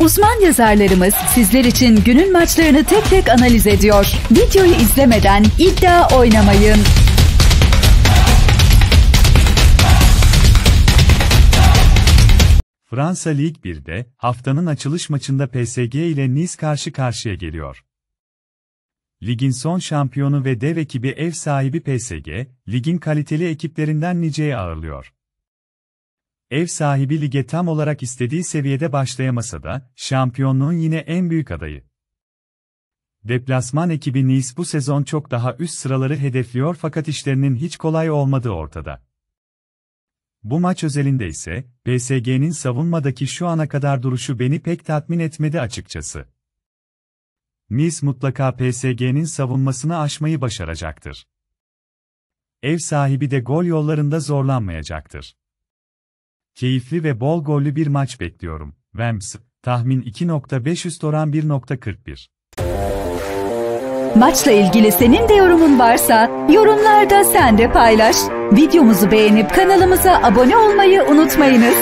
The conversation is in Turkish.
Uzman yazarlarımız sizler için günün maçlarını tek tek analiz ediyor. Videoyu izlemeden iddia oynamayın. Fransa Lig 1'de haftanın açılış maçında PSG ile Nice karşı karşıya geliyor. Ligin son şampiyonu ve dev ekibi ev sahibi PSG, ligin kaliteli ekiplerinden Nice'yi ağırlıyor. Ev sahibi lige tam olarak istediği seviyede başlayamasa da, şampiyonluğun yine en büyük adayı. Deplasman ekibi Nice bu sezon çok daha üst sıraları hedefliyor fakat işlerinin hiç kolay olmadığı ortada. Bu maç özelinde ise, PSG'nin savunmadaki şu ana kadar duruşu beni pek tatmin etmedi açıkçası. Nice mutlaka PSG'nin savunmasını aşmayı başaracaktır. Ev sahibi de gol yollarında zorlanmayacaktır. Keyifli ve bol gollü bir maç bekliyorum. Vems, tahmin 2.5 üst oran 1.41. Maçla ilgili senin de yorumun varsa yorumlarda sen de paylaş. Videomuzu beğenip kanalımıza abone olmayı unutmayınız.